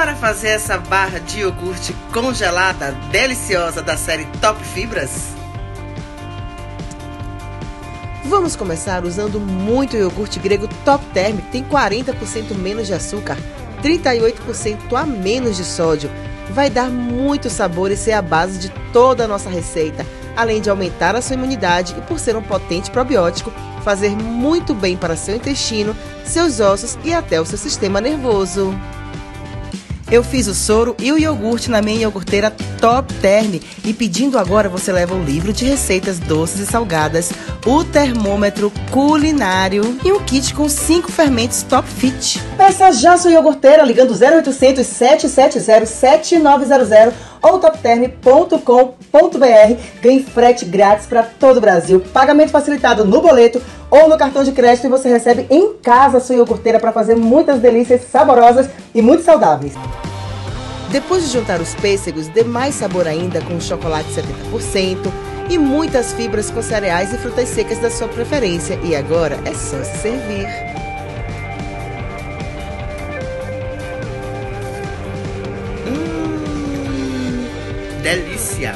Bora fazer essa barra de iogurte congelada deliciosa da série Top Fibras? Vamos começar usando muito iogurte grego Top Term, que tem 40% menos de açúcar, 38% a menos de sódio. Vai dar muito sabor e ser a base de toda a nossa receita, além de aumentar a sua imunidade e, por ser um potente probiótico, fazer muito bem para seu intestino, seus ossos e até o seu sistema nervoso. Eu fiz o soro e o iogurte na minha iogurteira Top Term e pedindo agora você leva o livro de receitas doces e salgadas, o termômetro culinário e um kit com cinco fermentos Top Fit. Peça já sua iogurteira ligando 0800 770 7900 ou topterm.com.br. Ganhe frete grátis para todo o Brasil. Pagamento facilitado no boleto ou no cartão de crédito e você recebe em casa a sua iogurteira para fazer muitas delícias saborosas e muito saudáveis. Depois de juntar os pêssegos, dê mais sabor ainda com chocolate 70% e muitas fibras com cereais e frutas secas da sua preferência. E agora é só se servir. delícia!